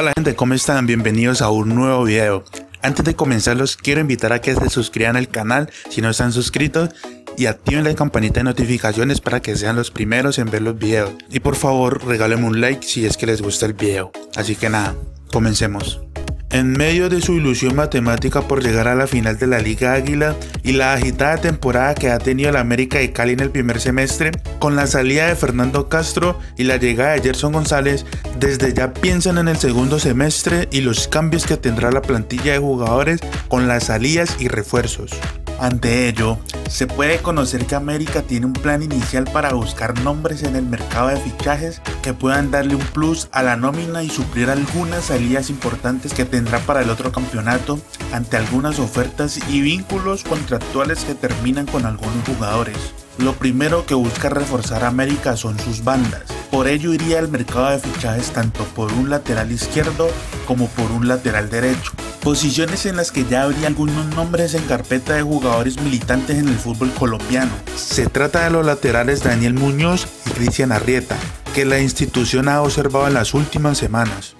Hola gente, ¿cómo están? Bienvenidos a un nuevo video. Antes de comenzar los quiero invitar a que se suscriban al canal si no están suscritos y activen la campanita de notificaciones para que sean los primeros en ver los videos. Y por favor regálenme un like si es que les gusta el video. Así que nada, comencemos. En medio de su ilusión matemática por llegar a la final de la Liga Águila y la agitada temporada que ha tenido la América de Cali en el primer semestre, con la salida de Fernando Castro y la llegada de Gerson González, desde ya piensan en el segundo semestre y los cambios que tendrá la plantilla de jugadores con las salidas y refuerzos. Ante ello, se puede conocer que América tiene un plan inicial para buscar nombres en el mercado de fichajes que puedan darle un plus a la nómina y suplir algunas salidas importantes que tendrá para el otro campeonato ante algunas ofertas y vínculos contractuales que terminan con algunos jugadores. Lo primero que busca reforzar América son sus bandas. Por ello iría al mercado de fichajes tanto por un lateral izquierdo como por un lateral derecho posiciones en las que ya habría algunos nombres en carpeta de jugadores militantes en el fútbol colombiano. Se trata de los laterales Daniel Muñoz y Cristian Arrieta, que la institución ha observado en las últimas semanas.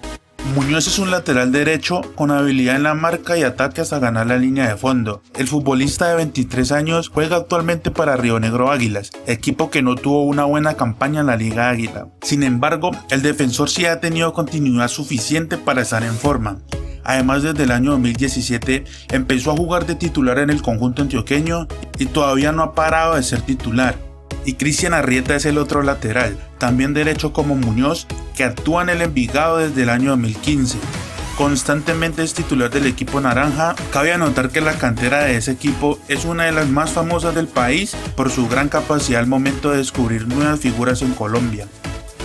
Muñoz es un lateral derecho con habilidad en la marca y ataque hasta ganar la línea de fondo. El futbolista de 23 años juega actualmente para Río Negro Águilas, equipo que no tuvo una buena campaña en la Liga Águila. Sin embargo, el defensor sí ha tenido continuidad suficiente para estar en forma. Además, desde el año 2017 empezó a jugar de titular en el conjunto antioqueño y todavía no ha parado de ser titular. Y Cristian Arrieta es el otro lateral, también derecho como Muñoz, que actúa en el Envigado desde el año 2015. Constantemente es titular del equipo naranja. Cabe anotar que la cantera de ese equipo es una de las más famosas del país por su gran capacidad al momento de descubrir nuevas figuras en Colombia.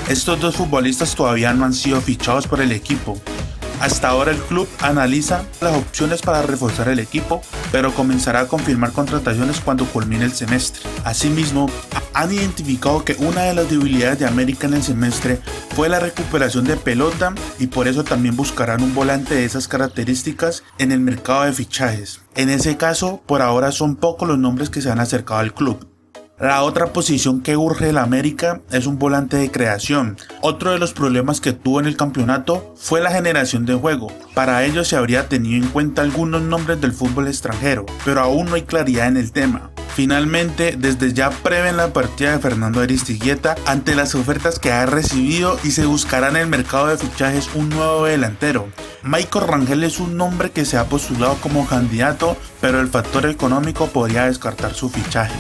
Estos dos futbolistas todavía no han sido fichados por el equipo, hasta ahora el club analiza las opciones para reforzar el equipo, pero comenzará a confirmar contrataciones cuando culmine el semestre. Asimismo, han identificado que una de las debilidades de América en el semestre fue la recuperación de pelota y por eso también buscarán un volante de esas características en el mercado de fichajes. En ese caso, por ahora son pocos los nombres que se han acercado al club. La otra posición que urge el América es un volante de creación. Otro de los problemas que tuvo en el campeonato fue la generación de juego. Para ello se habría tenido en cuenta algunos nombres del fútbol extranjero, pero aún no hay claridad en el tema. Finalmente, desde ya prevén la partida de Fernando Aristigueta ante las ofertas que ha recibido y se buscará en el mercado de fichajes un nuevo delantero. Michael Rangel es un nombre que se ha postulado como candidato, pero el factor económico podría descartar su fichaje.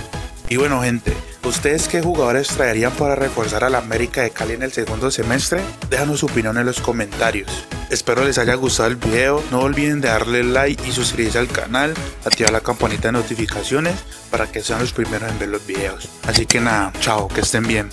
Y bueno gente, ¿ustedes qué jugadores traerían para reforzar a la América de Cali en el segundo semestre? Déjanos su opinión en los comentarios. Espero les haya gustado el video, no olviden de darle like y suscribirse al canal, activar la campanita de notificaciones para que sean los primeros en ver los videos. Así que nada, chao, que estén bien.